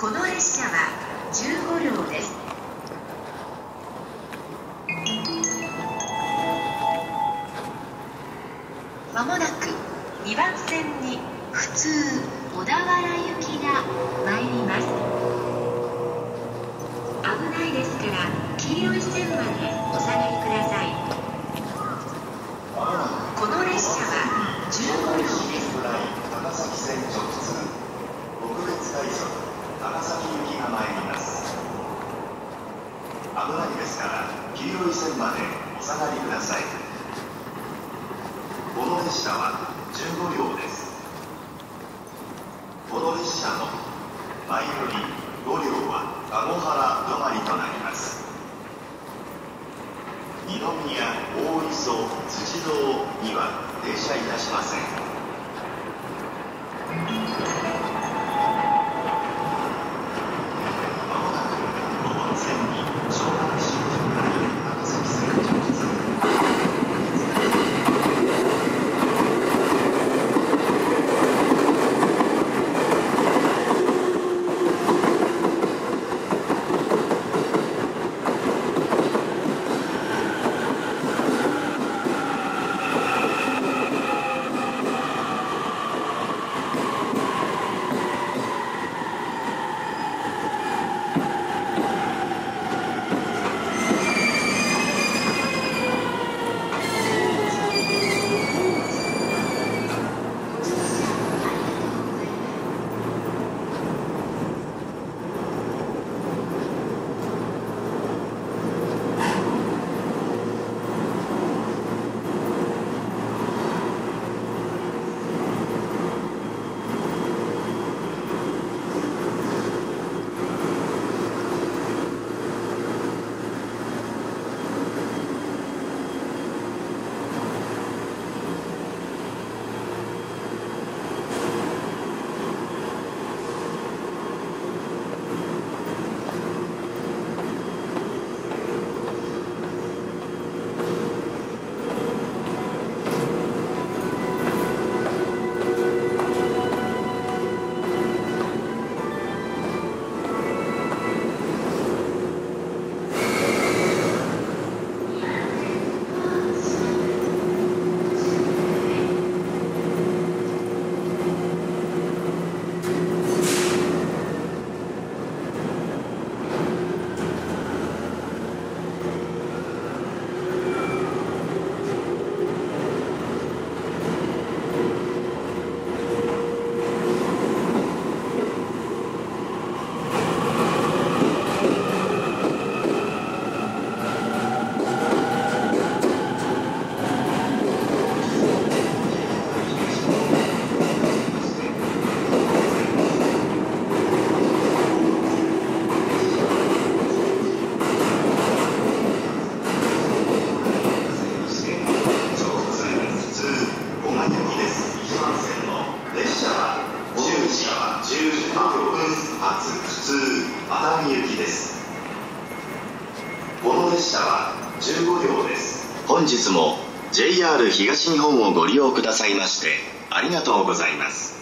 この列車は15両です。まもなく2番線に普通小田原行きが参ります。危ないですから黄色い線までお下がりくださいこの列車は15両です長崎線直通特別快速長崎行きが参ります危ないですから黄色い線までお下がりください。この列車は15両です。この列車の前より5両は籠原止まりとなります。二宮大磯辻堂には停車いたしません。列車は15両です。本日も JR 東日本をご利用くださいましてありがとうございます。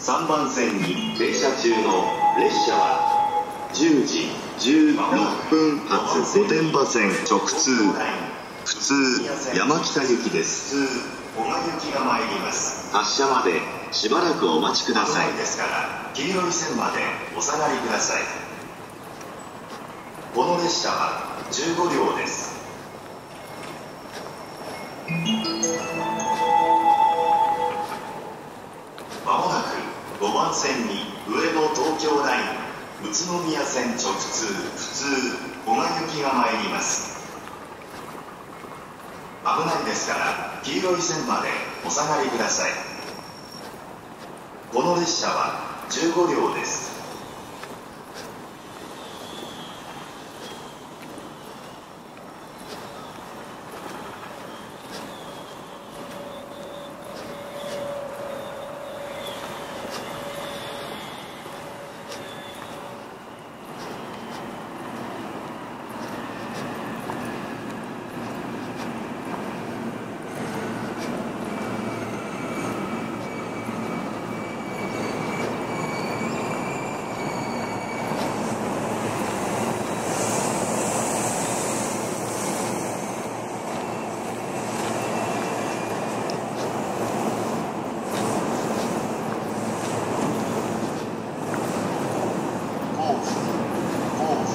3番線に停車中の列車は10時16分発御殿場線直通。普通山北行きです。普通小賀行きが参ります。発車までしばらくお待ちください。ですから黄色い線までお下がりください。この列車は15両です。まもなく5番線に上野東京ライン宇都宮線直通普通小賀行きが参ります。危ないですから黄色い線までお下がりください。この列車は15両ですポーズポーズ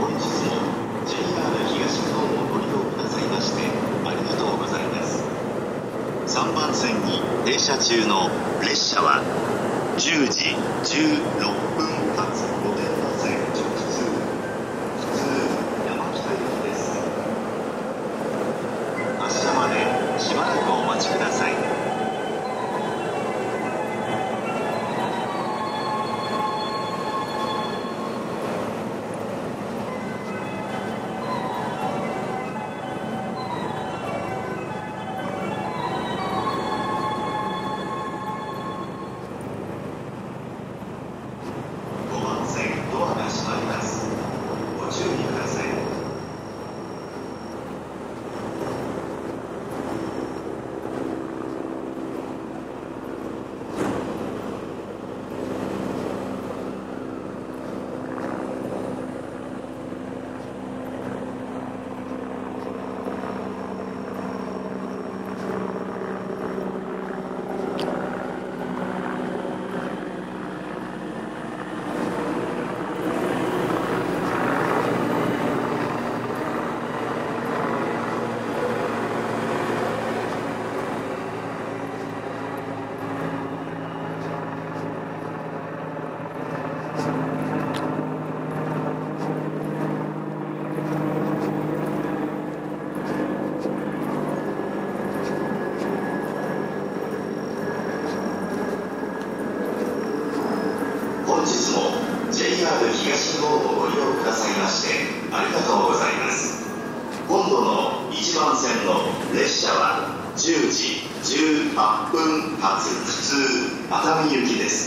本日も JR 東日本をご利用くださいましてありがとうございます3番線に停車中の列車は10時16分発御殿場線直通普通山北行きです発車までしばらくお待ちください5番線ドアが閉まりますご注意ください本日も JR 東日本をご利用くださいましてありがとうございます今度の1番線の列車は10時18分発普通熱海行きです。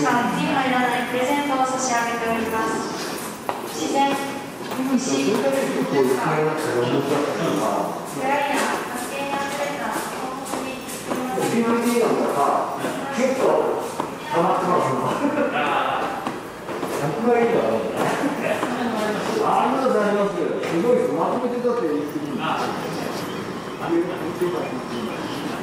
しか手に入らないプレゼントを差し上げております自然石文化寺やや発見にあふれた東北に沖縄になんか、結構溜まってます。100倍以上あるんだね。あんなのあります。すごいです。まとめてだって言。ってたって言ってた。